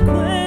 consequence.